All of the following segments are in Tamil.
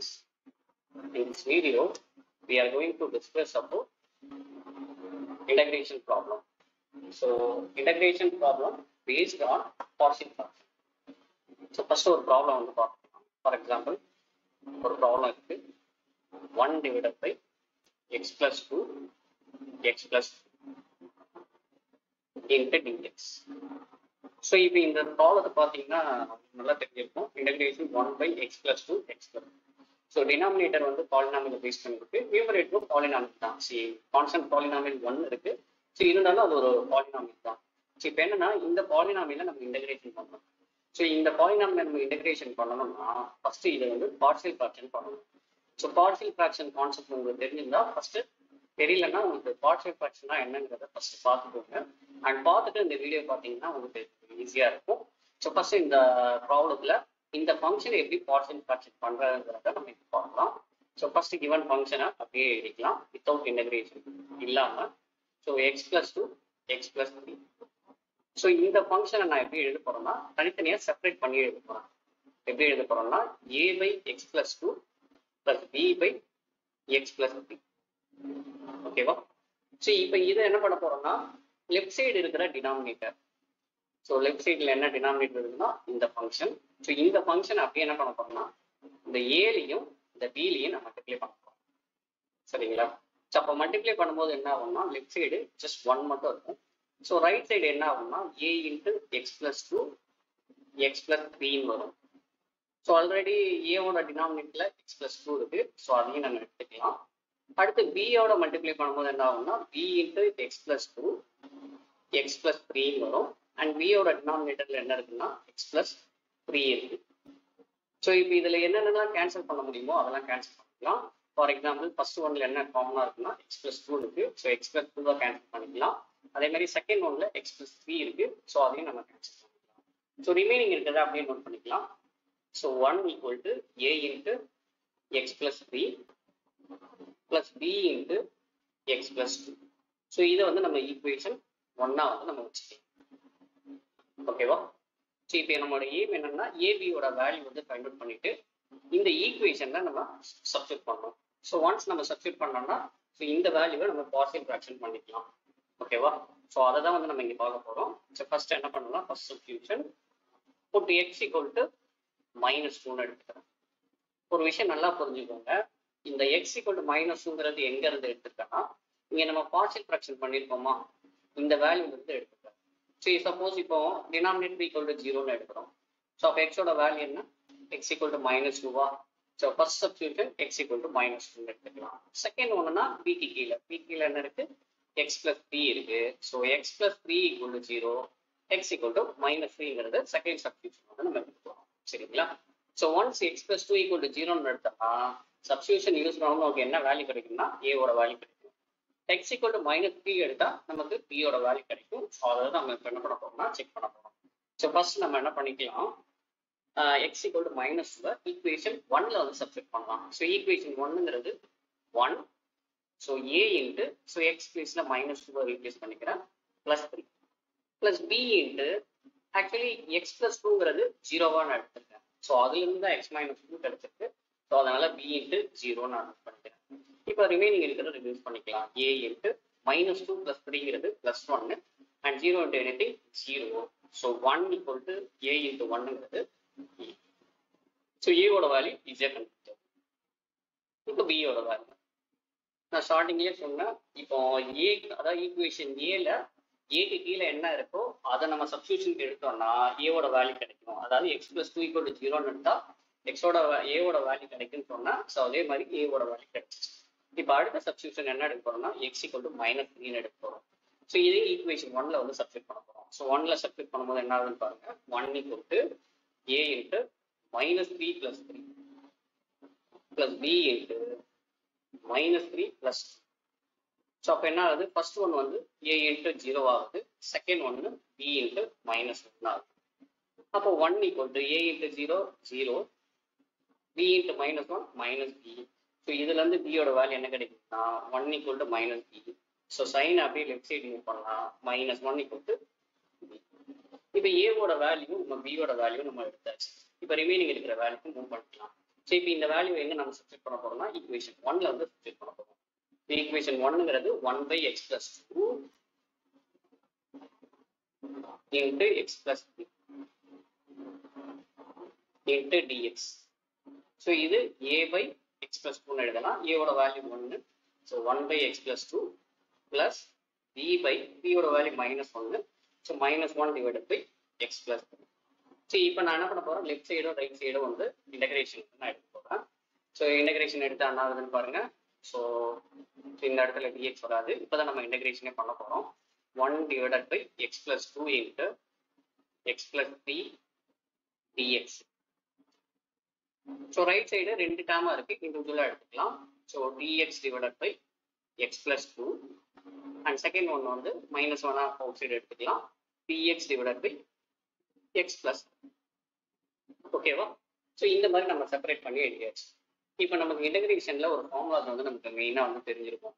students. In this video, we are going to discuss about integration problem. So, integration problem based on partial fraction. So, first ஒரு ப்ராப்ளம் வந்து பார்க்கலாம் ஃபார் எக்ஸாம்பிள் ஒரு ப்ராப்ளம் இருக்கு one divided by X plus two X plus into D X so இப்போ இந்த ப்ராப்ளத்தை பார்த்தீங்கன்னா நல்லா தெரிஞ்சிருக்கும் integration one by X plus two X plus so denominator வந்து பாலினாமில் பேஸ் பண்ணிருக்கு நியூமரேட்டரும் பாலினாமில் தான். சி கான்ஸ்டன்ட் பாலினாமில் ஒன் இருக்கு. ஸோ இருந்தாலும் அது ஒரு பாலினாமில் தான். ஸோ இப்போ என்னன்னா இந்த பாலினாமில நம்ம இன்டகிரேஷன் பண்ணணும். ஸோ இந்த பாலினாமில் நம்ம இன்டகிரேஷன் பண்ணணும்னா ஃபர்ஸ்ட் இதை வந்து பார்சியல் ஃப்ராக்ஷன் பண்ணணும். ஸோ பார்சியல் ஃப்ராக்ஷன் கான்செப்ட் உங்களுக்கு தெரிஞ்சிருந்தா ஃபர்ஸ்ட் தெரியலன்னா உங்களுக்கு பார்சியல் ஃப்ராக்ஷனா என்னங்கிறத ஃபர்ஸ்ட் பார்த்துக்கோங்க. அண்ட் பார்த்துட்டு இந்த வீடியோ பார்த்தீங்கன்னா உங்களுக்கு ஈஸியாக இருக்கும். ஸோ ஃபர்ஸ்ட் இந்த ப்ராப்ளத்தில் இந்த ஃபங்க்ஷனை எப்படி பார்ட்ஸ் அண்ட் பார்ட்ஸ் பண்ணுறதுங்கிறத நம்ம இப்போ பார்க்கலாம். ஸோ ஃபர்ஸ்ட் கிவன் ஃபங்க்ஷனை அப்படியே எழுதிக்கலாம். வித்தவுட் இன்டகிரேஷன் இல்லாமல் so X plus two X plus three so இந்த ஃபங்க்ஷனை நான் எப்படி எழுத போறேன்னா தனித்தனியாக செப்பரேட் பண்ணி எழுத போறேன். எப்படி எழுத போறேன்னா A by X plus two plus B by X plus three ஓகேவா ஸோ இப்போ இதை என்ன பண்ண போறோம்னா லெஃப்ட் சைடு இருக்கிற டினாமினேட்டர் ஸோ லெஃப்ட் சைடில் என்ன டினாமினேட்டர் இருக்குன்னா இந்த ஃபங்க்ஷன் ஸோ இந்த ஃபங்க்ஷன் அப்படியே என்ன பண்ண போறோம்னா இந்த ஏலையும் இந்த பிலையும் நம்ம மல்டிப்ளை பண்ண போறோம். சரிங்களா? ஸோ அப்போ மல்டிப்ளை பண்ணும்போது என்ன ஆகும்னா லெஃப்ட் சைடு ஜஸ்ட் ஒன் மட்டும் இருக்கும். ஸோ ரைட் சைடு என்ன ஆகும்னா A into X plus two X plus த்ரீன்னு வரும். ஸோ ஆல்ரெடி ஏவோட டினாமினேட்ல எக்ஸ் பிளஸ் டூ இருக்கு. ஸோ அதையும் நம்ம எடுத்துக்கலாம். அடுத்து பியோட மல்டிப்ளை பண்ணும்போது என்ன ஆகும்னா B into X plus two X plus த்ரீன்னு வரும். அண்ட் வியோட டினாமினேட்டர்ல என்ன இருக்குன்னா எக்ஸ் பிளஸ் த்ரீ இருக்கு. ஸோ இப்போ இதில் என்னென்னலாம் கேன்சல் பண்ண முடியுமோ அதெல்லாம் கேன்சல் பண்ணிக்கலாம். ஃபார் எக்ஸாம்பிள் ஃபர்ஸ்ட் ஒன்ல என்ன காமனாக இருக்குன்னா எக்ஸ் பிளஸ் டூ இருக்கு. ஸோ எக்ஸ் பிளஸ் தான் கேன்சல் பண்ணிக்கலாம். அதே மாதிரி செகண்ட் ஒன்ல எக்ஸ் பிளஸ் த்ரீ இருக்கு. ஸோ அதையும் நம்ம கேன்சல் பண்ணிக்கலாம். ஸோ ரிமைனிங் இருக்கிறத அப்படியே நோட் பண்ணிக்கலாம். So one equal to A into X plus three plus B into X plus two so இதை வந்து நம்ம ஈக்குவேஷன் ஒன்னா வந்து நம்ம வச்சுக்கலாம். ஓகேவா ஸோ இப்போ நம்மளோட ஏம் என்னன்னா ஏபியோட வேல்யூ வந்து ஃபைண்ட் அவுட் பண்ணிட்டு இந்த ஈக்குவேஷன்ல நம்ம சப்ஸ்டியூட் பண்ணோம் ஸோ ஒன்ஸ் நம்ம சப்ஸ்டியூட் பண்ணோம்னா ஸோ இந்த வேல்யூவை நம்ம பார்சியல் ஃப்ராக்ஷன் பண்ணிக்கலாம். ஓகேவா ஸோ அதை தான் வந்து நம்ம இங்கே பார்க்க போகிறோம் ஸோ ஃபர்ஸ்ட் என்ன பண்ணலாம்? First substitution put x equal to minus டூன்னு எடுத்துக்கிறேன் ஒரு விஷயம் நல்லா புரிஞ்சுக்கோங்க. இந்த எக்ஸ் ஈக்குவல் டு மைனஸ் டூங்கிறது எங்க இருந்து எடுத்துருக்கேன்னா இங்க நம்ம பார்சியல் ஃப்ராக்ஷன் பண்ணியிருக்கோமா இந்த வேல்யூ இருந்து எடுத்துக்கிறேன் சரி சப்போஸ் இப்போ டினாமினேட்டர் ஈக்குவல் டு ஜீரோன்னு எடுக்கிறோம். ஸோ அப்போ எக்ஸோட வேல்யூ என்ன? எக்ஸ் ஈக்குவல் டு மைனஸ் டூவா so first substitution X equal to minus two எடுத்துக்கலாம். செகண்ட் ஒன்றுனா பிக்கு கீழே. பி கீழே என்ன இருக்கு? எக்ஸ் பிளஸ் த்ரீ இருக்கு. So X plus three equal to zero X equal to minus த்ரீங்கிறது second substitution வந்து நம்ம எடுத்துக்கலாம். சரிங்களா? So once X plus two equal to ஜீரோன்னு எடுத்தோம்னா சப்ஸ்டியூஷன் யூஸ் பண்ணணும் நமக்கு என்ன வேல்யூ கிடைக்கும்னா ஏவோட வேல்யூ கிடைக்கும். X equal to minus p எடுத்தா நமக்கு பியோட வேல்யூ கிடைக்கும். ஸோ அதை நம்ம இப்போ என்ன பண்ண போறோம்னா செக் பண்ண போறோம். ஸோ ஃபர்ஸ்ட் நம்ம என்ன பண்ணிக்கலாம்? X equal to minus two equation ஒன்ல வந்து சப்ஸ்டிட் பண்ணலாம். So equation ஒன்னுங்கிறது one so A into so X பிளேஸ்ல மைனஸ் டூவை ரீப்ளேஸ் பண்ணிக்கிறேன். Plus three plus B into actually X plus டூங்கிறது ஜீரோவாக நான் எடுத்திருக்கேன். ஸோ அதுலேருந்து தான் எக்ஸ் மைனஸ் டூ கிடைச்சிருக்கு. ஸோ அதனால பி இன்ட்டு ஜீரோன்னு நான் இப்போ ரிமைனிங் இருக்கிறத ரிடியூஸ் பண்ணிக்கலாம். A into minus two plus த்ரீங்கிறது plus ஒன்னு and zero into anything zero so one equal to A into ஒன்னுங்கிறது so ஏவோட வேல்யூ ஈஸியாக கண்டுபிடிச்சோம் இப்போ பியோட வேல்யூ நான் ஸ்டார்டிங்லேயே சொன்னேன். இப்போ ஏ அதாவது ஈக்குவேஷன் ஏல ஏக்கு கீழே என்ன இருக்கோ அதை நம்ம சப்ஸ்டியூஷனுக்கு எடுத்தோம்னா ஏவோட வேல்யூ கிடைக்கும். அதாவது X plus two equal to ஜீரோன்னு எடுத்தா எக்ஸோட ஏவோட வேல்யூ கிடைக்கும்னு சொன்னா ஸோ அதே மாதிரி ஏவோட வேல்யூ கிடைச்சிச்சு இப்போ அடுத்த சப்ஸ்டியூஷன் என்ன எடுக்க போறோம்னா எக்ஸ் ஈக்குவல் டு மைனஸ் த்ரீன்னு எடுக்க போறோம். ஸோ இதே ஈக்குவேஷன் ஒன்ல வந்து சப்ஸ்டியூட் பண்ண போறோம். ஸோ ஒன்ல சப்ஸ்டியூட் பண்ணும்போது என்ன ஆகுதுன்னு பாருங்க. One equal to A into minus three plus three plus B into minus three plus so அப்போ என்ன ஆகுது? ஃபர்ஸ்ட் ஒன் வந்து ஏ இன்ட்டு ஜீரோ ஆகுது. செகண்ட் ஒன்று பி இன்ட்டு மைனஸ் ஒன் ஆகுது. அப்போ one equal to A into zero zero B into minus one minus B so இதுல இருந்து பியோட வேல்யூ என்ன கிடைக்குதுன்னா one equal to minus B so sign அப்படியே லெஃப்ட் சைடு மூவ் பண்ணலாம். மைனஸ் ஒன் ஈக்குவல் டு இப்போ ஏவோட வேல்யூ நம்ம பியோட வேல்யூ நம்ம எடுத்தாச்சு. இப்போ ரிமைனிங் இருக்கிற வேல்யூக்கு மூவ் பண்ணிக்கலாம். ஸோ இப்போ இந்த வேல்யூ எங்க நம்ம சப்ஸ்டிட் பண்ண போறோம்னா ஈக்குவேஷன் ஒன்ல வந்து சப்ஸ்டிட் பண்ண போறோம். Equation ஒன்னுங்கிறது one by X plus two into X plus three into D X so இது ஏ பை எக்ஸ் பிளஸ் டூன்னு எழுதலாம். ஏவோட வேல்யூ ஒன்று so one by X plus two plus B by பியோட வேல்யூ மைனஸ் ஒன்று so minus one divide by X plus so இப்போ நான் என்ன பண்ண போகிறேன் லெஃப்ட் சைடும் ரைட் சைடும் வந்து இன்டகிரேஷன் நான் எடுத்து போகிறேன் ஸோ இன்டகிரேஷன் எடுத்தா என்ன ஆகுதுன்னு பாருங்க. ஸோ இந்த இடத்துல டிஎக்ஸ் வராது. இப்போ தான் நம்ம இன்டகிரேஷனே பண்ண போகிறோம் one divided by X plus two into X plus three D X so right side ரெண்டு டேமா இருக்கு. இண்டிவிஜுவலாக எடுத்துக்கலாம். So D X divided by X plus two and second one வந்து மைனஸ் ஒன் அவுட் சைடு எடுத்துக்கலாம். B X divided by X plus ஓகேவா ஸோ இந்த மாதிரி நம்ம செப்பரேட் பண்ணி எழுதியாச்சு. இப்போ நமக்கு இன்டகிரேஷன்ல ஒரு ஃபார்முலாஸ் வந்து நமக்கு மெயினாக வந்து தெரிஞ்சிருக்கும்.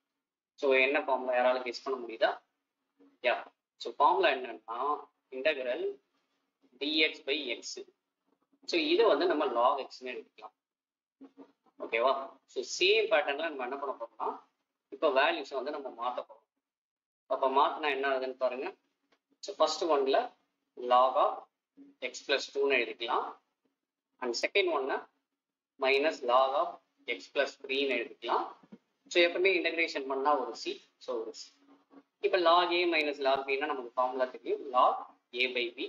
ஸோ என்ன ஃபார்முலா யாராலும் கெஸ் பண்ண முடியுதா? யா ஸோ ஃபார்முலா என்னன்னா integral D X by X so இதை வந்து நம்ம லாக் எக்ஸ்னு எடுத்துக்கலாம். ஓகேவா ஸோ சேம் பேட்டர்ன்ல நம்ம என்ன பண்ண போறோம்னா இப்போ வேல்யூஸை வந்து நம்ம மாற்ற போகிறோம் அப்போ மாற்றினா என்ன ஆகுதுன்னு பாருங்க. ஸோ ஃபர்ஸ்ட் ஒன்ல லாக் ஆஃப் எக்ஸ் பிளஸ் டூன்னு எழுதிக்கலாம் அண்ட் செகண்ட் ஒன்னு minus log of X plus த்ரீன்னு எழுதிக்கலாம் ஸோ எப்பவுமே இன்டகிரேஷன் பண்ணால் ஒரு சி ஸோ ஒரு சி இப்போ லாக் ஏ மைனஸ் லாக் பின்னா நமக்கு ஃபார்முலா தெரியும். Log A by B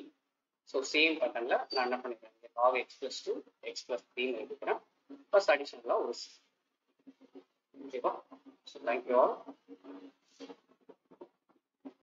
so same பேட்டர்ல நான் என்ன பண்ணிக்கிறேன்? Log X plus two X plus த்ரீன்னு எழுதிக்கிறேன். ப்ளஸ் அடிஷனலாக ஒரு சி ஓகேவா ஸோ தேங்க்யூ ஆல்